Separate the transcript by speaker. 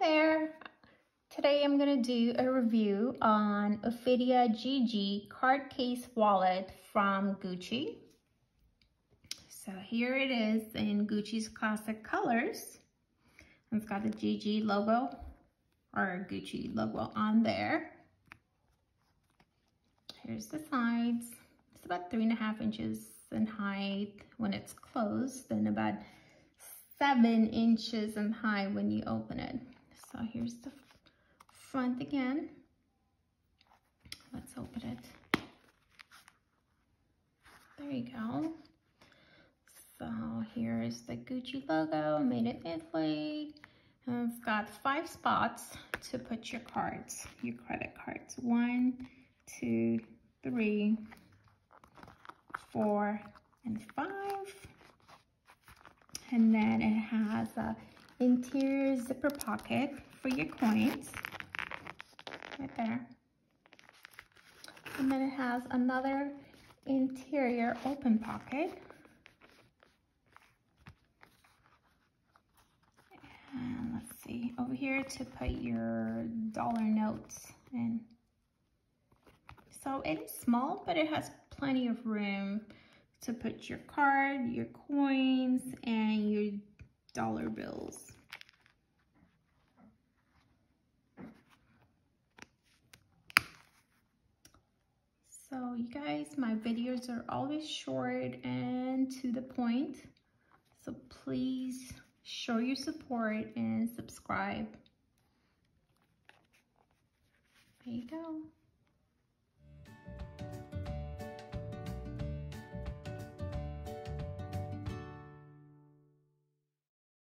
Speaker 1: there! Today I'm going to do a review on Ophidia GG card case wallet from Gucci. So here it is in Gucci's classic colors. It's got the GG logo or Gucci logo on there. Here's the sides. It's about three and a half inches in height when it's closed and about seven inches in height when you open it. Here's the front again. Let's open it. There you go. So here is the Gucci logo, made in Italy. And it's got five spots to put your cards, your credit cards. One, two, three, four, and five. And then it has a interior zipper pocket for your coins, right there. And then it has another interior open pocket. And let's see, over here to put your dollar notes in. So it is small, but it has plenty of room to put your card, your coins, and your dollar bills. So you guys, my videos are always short and to the point. So please show your support and subscribe. There you go.